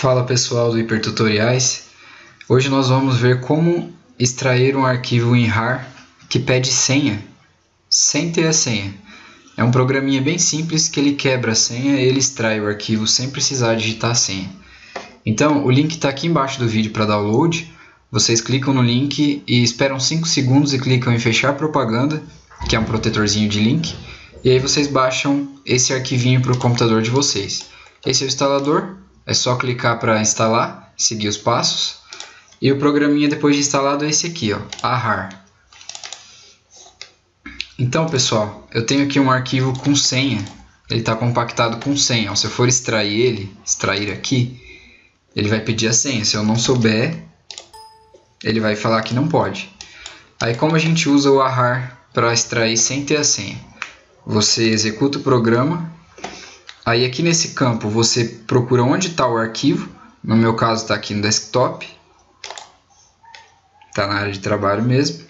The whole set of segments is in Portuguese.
Fala pessoal do Hipertutoriais. Hoje nós vamos ver como extrair um arquivo em RAR que pede senha sem ter a senha. É um programinha bem simples que ele quebra a senha e ele extrai o arquivo sem precisar digitar a senha. Então o link está aqui embaixo do vídeo para download. Vocês clicam no link e esperam 5 segundos e clicam em fechar propaganda, que é um protetorzinho de link, e aí vocês baixam esse arquivinho para o computador de vocês. Esse é o instalador, é só clicar para instalar, seguir os passos. E o programinha depois de instalado é esse aqui, ó, AHAR. Então, pessoal, eu tenho aqui um arquivo com senha. Ele está compactado com senha. Se eu for extrair ele, extrair aqui, ele vai pedir a senha. Se eu não souber, ele vai falar que não pode. Aí, como a gente usa o AHAR para extrair sem ter a senha? Você executa o programa Aí aqui nesse campo você procura onde está o arquivo. No meu caso está aqui no desktop. Está na área de trabalho mesmo.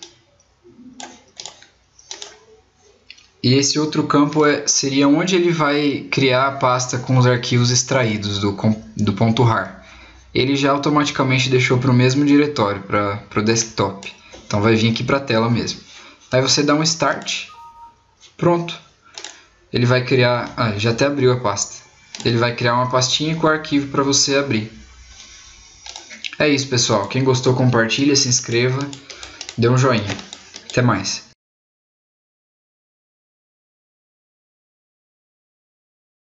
E esse outro campo é, seria onde ele vai criar a pasta com os arquivos extraídos do, do ponto .rar. Ele já automaticamente deixou para o mesmo diretório, para o desktop. Então vai vir aqui para a tela mesmo. Aí você dá um Start. Pronto ele vai criar, ah, já até abriu a pasta. Ele vai criar uma pastinha com arquivo para você abrir. É isso, pessoal. Quem gostou, compartilha, se inscreva, dê um joinha. Até mais.